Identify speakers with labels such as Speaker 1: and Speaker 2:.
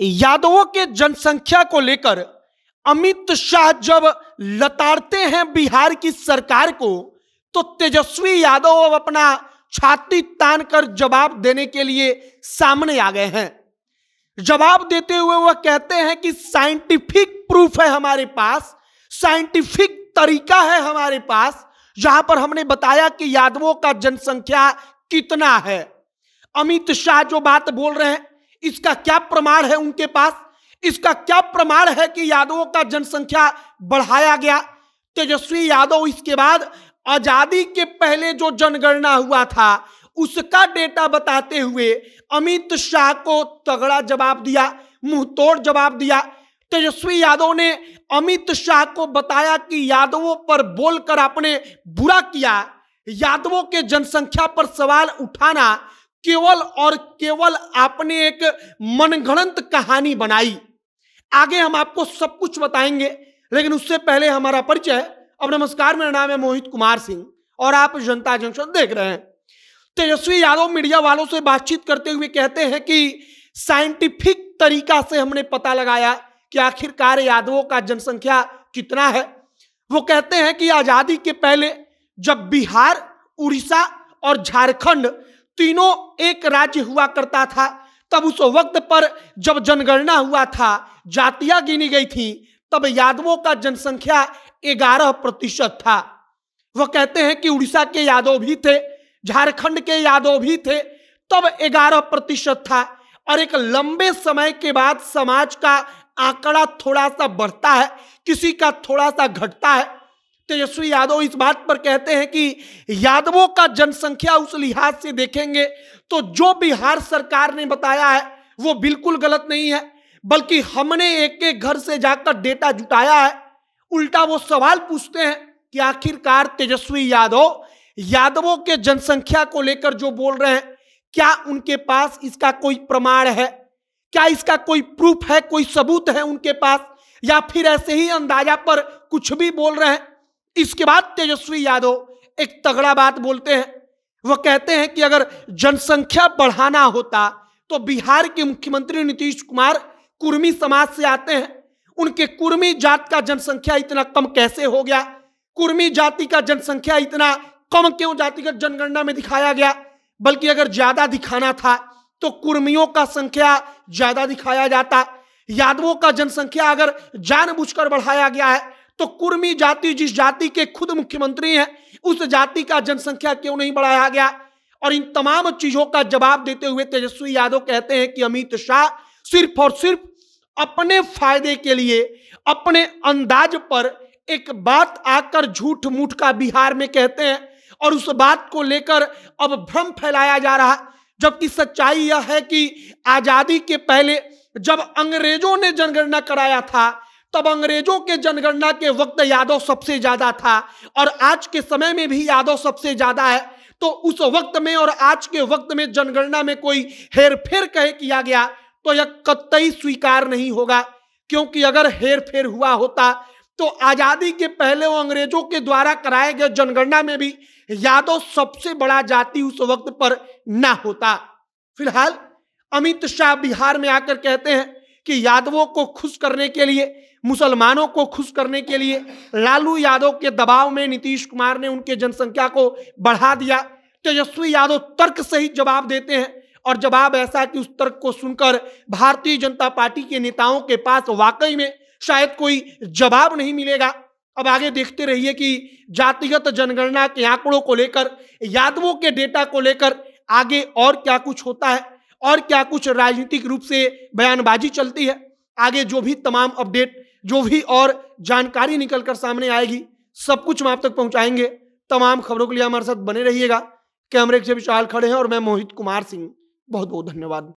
Speaker 1: यादवों के जनसंख्या को लेकर अमित शाह जब लताड़ते हैं बिहार की सरकार को तो तेजस्वी यादव अब अपना छाती तान कर जवाब देने के लिए सामने आ गए हैं। जवाब देते हुए वह कहते हैं कि साइंटिफिक प्रूफ है हमारे पास, साइंटिफिक तरीका है हमारे पास। जहाँ पर हमने बताया कि यादवों का जनसंख्या कितना है। अमित शाह जो बात बोल रहे हैं इसका क्या प्रमाण है उनके पास? इसका क्या प्रमाण है कि यादवों का जनसंख्या बढ़ाया गया? तेजस्वी यादव इसके बाद आज़ादी के पहले जो जनगणना हुआ था, उसका डेटा बताते हुए अमित शाह को तगड़ा जवाब दिया, मुँह तोड़ जवाब दिया। तेजस्वी यादव ने अमित शाह को बताया कि यादवों पर बोलकर आपने बुरा किया। यादवों के जनसंख्या पर सवाल उठाना केवल और केवल आपने एक मनगणंत कहानी बनाई। आगे हम आपको सब कुछ बताएँगे, लेकिन उससे पहले हमारा परिचय। अब नमस्कार, मेरा नाम है मोहित कुमार सिंह और आप जनता जंक्शन देख रहे हैं। तेजस्वी यादव मीडिया वालों से बातचीत करते हुए कहते हैं कि साइंटिफिक तरीका से हमने पता लगाया कि आखिरकार यादवों का जनसंख्या कितना है। वो कहते हैं कि आज़ादी के पहले जब बिहार, उड़ीसा और झारखंड तीनों एक राज्य हुआ करता था। तब उस वक्त पर जब जनगणना हुआ था, जातियाँ गिनी गई थी, तब यादवों का जनसंख्या ग्यारह प्रतिशत था। वह कहते हैं कि उड़ीसा के यादव भी थे, झारखंड के यादव भी थे, तब ग्यारह प्रतिशत था। और एक लंबे समय के बाद समाज का आंकड़ा थोड़ा सा बढ़ता है, किसी का थोड़ा सा घटता है तेजस्वी यादव इस बात पर कहते हैं कि यादवों का जनसंख्या उस लिहाज से देखेंगे तो जो बिहार सरकार ने बताया है, वो बिल्कुल गलत नहीं है, बल्कि हमने एक एक घर से जाकर डेटा जुटाया है। उल्टा वो सवाल पूछते हैं कि आखिरकार तेजस्वी यादव, यादवों के जनसंख्या को लेकर जो बोल रहे हैं, क्या उनके पास इसका कोई प्रमाण है? क्या इसका कोई प्रूफ है, कोई सबूत है उनके पास? या फिर ऐसे ही अंदाज़ा पर कुछ भी बोल रहे हैं इसके बाद तेजस्वी यादव एक तगड़ा बात बोलते हैं। वह कहते हैं कि अगर जनसंख्या बढ़ाना होता तो बिहार के मुख्यमंत्री नीतीश कुमार कुर्मी समाज से आते हैं। उनके कुर्मी जात का जनसंख्या इतना कम कैसे हो गया? कुर्मी जाति का जनसंख्या इतना कम क्यों जातिगत जनगणना में दिखाया गया? बल्कि अगर ज़्यादा दिखाना था तो कुर्मियों का संख्या ज़्यादा दिखाया जाता। यादवों का जनसंख्या अगर जानबूझकर बढ़ाया गया है तो कुर्मी जाति जिस जाति के खुद मुख्यमंत्री हैं, उस जाति का जनसंख्या क्यों नहीं बढ़ाया गया? और इन तमाम चीज़ों का जवाब देते हुए तेजस्वी यादव कहते हैं कि अमित शाह सिर्फ़ और सिर्फ़ अपने फ़ायदे के लिए, अपने अंदाज पर एक बात आकर झूठ मूठ का बिहार में कहते हैं और उस बात को लेकर अब भ्रम फैलाया जा रहा। जबकि सच्चाई यह है कि आज़ादी के पहले जब अंग्रेज़ों ने जनगणना कराया था तब अंग्रेज़ों के जनगणना के वक्त यादव सबसे ज़्यादा था और आज के समय में भी यादव सबसे ज़्यादा है। तो उस वक्त में और आज के वक्त में जनगणना में कोई हेर फेर कहे किया गया तो यह कतई स्वीकार नहीं होगा, क्योंकि अगर हेर फेर हुआ होता तो आज़ादी के पहले वो अंग्रेज़ों के द्वारा कराए गए जनगणना में भी यादव सबसे बड़ा जाति उस वक्त पर ना होता। फ़िलहाल अमित शाह बिहार में आकर कहते हैं कि यादवों को खुश करने के लिए, मुसलमानों को खुश करने के लिए, लालू यादव के दबाव में नीतीश कुमार ने उनके जनसंख्या को बढ़ा दिया। तेजस्वी यादव तर्क से ही जवाब देते हैं और जवाब ऐसा कि उस तर्क को सुनकर भारतीय जनता पार्टी के नेताओं के पास वाकई में शायद कोई जवाब नहीं मिलेगा। अब आगे देखते रहिए कि जातिगत जनगणना के आंकड़ों को लेकर, यादवों के डेटा को लेकर आगे और क्या कुछ होता है। और क्या कुछ राजनीतिक रूप से बयानबाजी चलती है? आगे जो भी तमाम अपडेट, जो भी और जानकारी निकल कर सामने आएगी, सब कुछ हम आप तक पहुंचाएँगे। तमाम खबरों के लिए हमारे साथ बने रहिएगा। कैमरे के विशाल खड़े हैं और मैं मोहित कुमार सिंह। बहुत बहुत धन्यवाद।